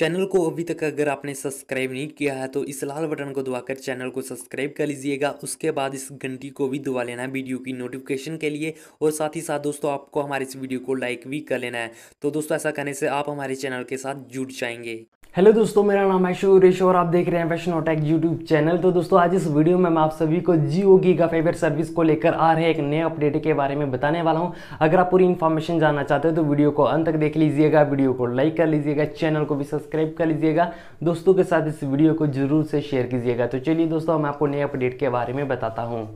Channel को अभी तक अगर आपने सब्सक्राइब नहीं किया है तो इस लाल बटन को दबाकर चैनल को सब्सक्राइब कर लीजिएगा। उसके बाद इस घंटी को भी दबा लेना है वीडियो की नोटिफिकेशन के लिए। और साथ ही साथ दोस्तों, आपको हमारे इस वीडियो को लाइक भी कर लेना है। तो दोस्तों, ऐसा करने से आप हमारे चैनल के साथ जुड़ जाएँगे। हेलो दोस्तों, मेरा नाम है शूरेश और आप देख रहे हैं फ़ैशन टेक यूट्यूब चैनल। तो दोस्तों, आज इस वीडियो में मैं आप सभी को जियो गीगा फाइबर सर्विस को लेकर आ रहे एक नए अपडेट के बारे में बताने वाला हूँ। अगर आप पूरी इन्फॉर्मेशन जानना चाहते हो तो वीडियो को अंत तक देख लीजिएगा, वीडियो को लाइक कर लीजिएगा, चैनल को भी सब्सक्राइब कर लीजिएगा। दोस्तों के साथ इस वीडियो को ज़रूर से शेयर कीजिएगा। तो चलिए दोस्तों मैं आपको नए अपडेट के बारे में बताता हूँ।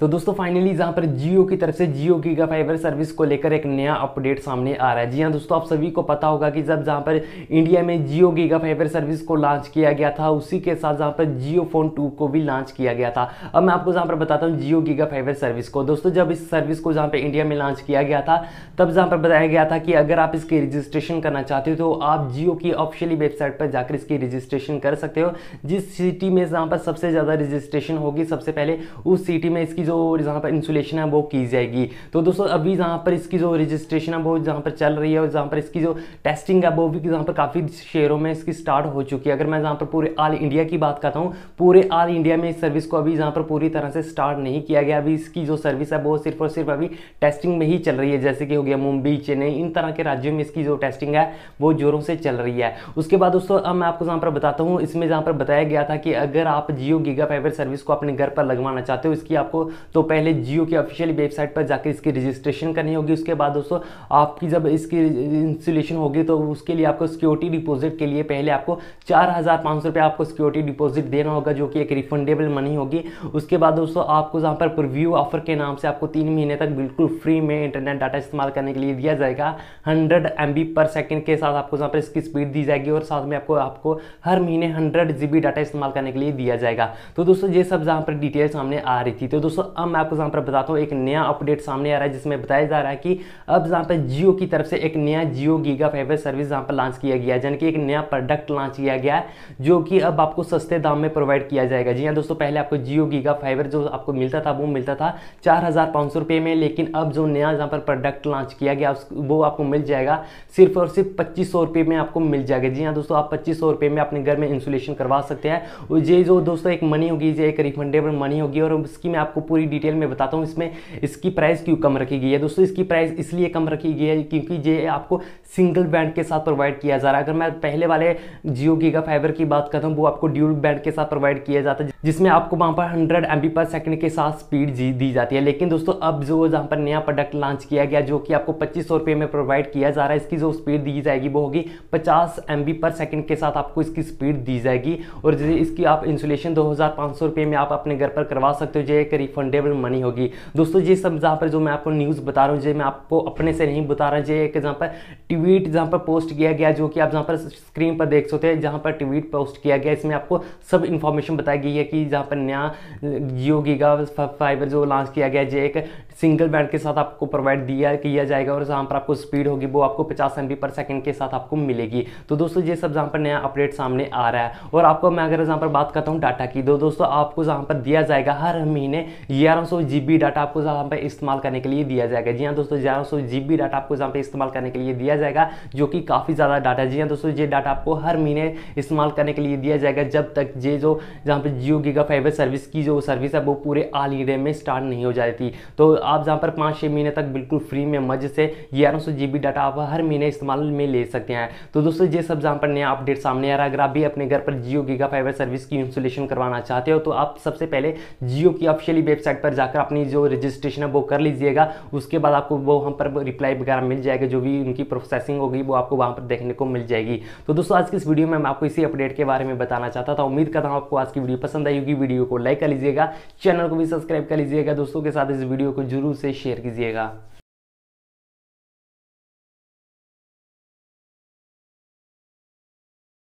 तो दोस्तों फाइनली जहाँ पर जियो की तरफ़ से जियो गीगा फाइबर सर्विस को लेकर एक नया अपडेट सामने आ रहा है। जी हाँ दोस्तों, आप सभी को पता होगा कि जब जहाँ पर इंडिया में जियो गीगा फाइबर सर्विस को लॉन्च किया गया था, उसी के साथ जहाँ पर जियो फ़ोन टू को भी लॉन्च किया गया था। अब मैं आपको जहाँ पर बताता हूँ जियो गीगा फाइबर सर्विस को। दोस्तों, जब इस सर्विस को जहाँ पर इंडिया में लॉन्च किया गया था, तब जहाँ पर बताया गया था कि अगर आप इसकी रजिस्ट्रेशन करना चाहते हो तो आप जियो की ऑफिशियली वेबसाइट पर जाकर इसकी रजिस्ट्रेशन कर सकते हो। जिस सिटी में जहाँ पर सबसे ज़्यादा रजिस्ट्रेशन होगी, सबसे पहले उस सिटी में इसकी जो जहाँ पर इंसुलेशन है, वो की जाएगी। तो दोस्तों, अभी जहाँ पर इसकी जो रजिस्ट्रेशन है, वो जहाँ पर चल रही है और जहाँ पर इसकी जो टेस्टिंग है, वो भी जहाँ पर काफ़ी शहरों में इसकी स्टार्ट हो चुकी है। अगर मैं जहाँ पर पूरे ऑल इंडिया की बात करता हूँ, पूरे ऑल इंडिया में इस सर्विस को अभी जहाँ पर पूरी तरह से स्टार्ट नहीं किया गया। अभी इसकी जो सर्विस है, वो सिर्फ़ और सिर्फ़ अभी टेस्टिंग में ही चल रही है। जैसे कि हो गया मुंबई, चेन्नई, इन तरह के राज्यों में इसकी जो टेस्टिंग है, वो जोरों से चल रही है। उसके बाद दोस्तों, अब मैं आपको जहाँ पर बताता हूँ, इसमें जहाँ पर बताया गया था कि अगर आप जियो गीगा फाइबर सर्विस को अपने घर पर लगवाना चाहते हो, इसकी आपको तो पहले जियो की ऑफिशियल वेबसाइट पर जाकर इसकी रजिस्ट्रेशन करनी होगी। उसके बाद दोस्तों, आपकी जब इसकी इंस्टॉलेशन होगी तो उसके लिए आपको सिक्योरिटी डिपॉजिट के लिए पहले आपको चार हज़ार पाँच सौ रुपये आपको सिक्योरिटी डिपॉजिट देना होगा, जो कि एक रिफंडेबल मनी होगी। उसके बाद दोस्तों, आपको जहाँ पर प्रिव्यू ऑफ़र के नाम से आपको तीन महीने तक बिल्कुल फ्री में इंटरनेट डाटा इस्तेमाल करने के लिए दिया जाएगा। हंड्रेड एम पर सेकेंड के साथ आपको जहाँ पर इसकी स्पीड दी जाएगी और साथ में आपको आपको हर महीने हंड्रेड जी डाटा इस्तेमाल करने के लिए दिया जाएगा। तो दोस्तों, ये सब जहाँ पर डिटेल सामने आ रही थी। तो दोस्तों अब मैं आपको जहाँ पर बताता हूँ, एक नया अपडेट सामने आ रहा है, जिसमें बताया जा रहा है कि अब जहाँ पर जियो की तरफ़ से एक नया जियो गीगा फाइबर सर्विस जहाँ पर लॉन्च किया गया है, यानी कि एक नया प्रोडक्ट लॉन्च किया गया है, जो कि अब आपको सस्ते दाम में प्रोवाइड किया जाएगा। जी हाँ दोस्तों, पहले आपको जियो गीगा फाइबर जो आपको मिलता था, वो मिलता था चार में, लेकिन अब जो नया जहाँ पर प्रोडक्ट लॉन्च किया गया वो आपको मिल जाएगा सिर्फ़ और सिर्फ़ पच्चीस में आपको मिल जाएगा। जी हाँ दोस्तों, आप पच्चीस में अपने घर में इंसुलेशन करवा सकते हैं। ये जो, दोस्तों, एक मनी होगी एक रिफंडेबल मनी होगी, और उसकी मैं आपको पूरी डिटेल में बताता हूँ, इसमें इसकी प्राइस क्यों कम रखी गई है। दोस्तों, इसकी प्राइस इसलिए कम रखी गई है क्योंकि ये आपको सिंगल बैंड के साथ प्रोवाइड किया जा रहा है। अगर मैं पहले वाले जियो गीगा फाइबर की बात करता हूँ, वो आपको ड्यूल बैंड के साथ प्रोवाइड किया जाता है, जिसमें आपको वहाँ पर हंड्रेड एम पर सेकंड के साथ स्पीड दी जाती है। लेकिन दोस्तों, अब जो जहाँ पर नया प्रोडक्ट लॉन्च किया गया, जो कि आपको पच्चीस में प्रोवाइड किया जा रहा है, इसकी जो स्पीड दी जाएगी, वो होगी पचास एम पर सेकेंड के साथ आपको इसकी स्पीड दी जाएगी। और इसकी आप इंसुलेशन दो हज़ार में आप अपने घर पर करवा सकते हो, जो एक रिफंडेबल मनी होगी दोस्तों ये सब जहाँ पर जो मैं आपको न्यूज़ बता रहा हूँ जो मैं आपको अपने से नहीं बता रहा हूँ एक जहाँ पर ट्वीट जहाँ पर पोस्ट किया गया जो कि आप जहाँ पर स्क्रीन पर देख सकते हैं जहाँ पर ट्वीट पोस्ट किया गया इसमें आपको सब इन्फॉर्मेशन बताई गई है कि जहाँ पर नया जियो गीगा फाइबर जो लॉन्च किया गया जो एक सिंगल बैंड के साथ आपको प्रोवाइड दिया किया जाएगा और जहाँ पर आपको स्पीड होगी वो आपको पचास एम पर सेकेंड के साथ आपको मिलेगी तो दोस्तों ये सब जहाँ पर नया अपडेट सामने आ रहा है और आपको मैं अगर जहाँ पर बात करता हूँ डाटा की तो दोस्तों आपको जहाँ पर दिया जाएगा हर महीने ग्यारह सौ डाटा आपको जहाँ पर इस्तेमाल करने के लिए दिया जाएगा। जी हाँ दोस्तों, ग्यारह सौ डाटा आपको जहाँ पे इस्तेमाल करने के लिए दिया जाएगा, जो कि काफ़ी ज़्यादा डाटा जी हाँ दोस्तों, ये डाटा आपको हर महीने इस्तेमाल करने के लिए दिया जाएगा, जब तक ये जो जहाँ पर जियो गीगा फाइबर सर्विस की जो सर्विस है, वो पूरे ऑल इंडिया में स्टार्ट नहीं हो जाती। तो आप जहाँ पर पाँच छः महीने तक बिल्कुल फ्री में मज़े से ग्यारह सौ डाटा आप हर महीने इस्तेमाल में ले सकते हैं। तो दोस्तों, ये सब जहाँ पर नया अपडेट सामने आ रहा है, अगर आप भी अपने घर पर जियो गीगा फाइबर सर्विस की इंस्टॉलेशन करवाना चाहते हो तो आप सबसे पहले जियो की ऑफिशियली वेबसाइट पर जाकर अपनी जो रजिस्ट्रेशन है वो कर लीजिएगा। उसके बाद आपको वो हम पर रिप्लाई वगैरह मिल जाएगा, जो भी उनकी प्रोसेसिंग होगी, वो आपको वहाँ पर देखने को मिल जाएगी। तो दोस्तों, आज की इस वीडियो में मैं आपको इसी अपडेट के बारे में बताना चाहता था। उम्मीद करता हूँ आपको आज की वीडियो पसंद आई होगी। वीडियो को लाइक कर लीजिएगा, चैनल को भी सब्सक्राइब कर लीजिएगा। दोस्तों के साथ इस वीडियो को ज़रूर से शेयर कीजिएगा।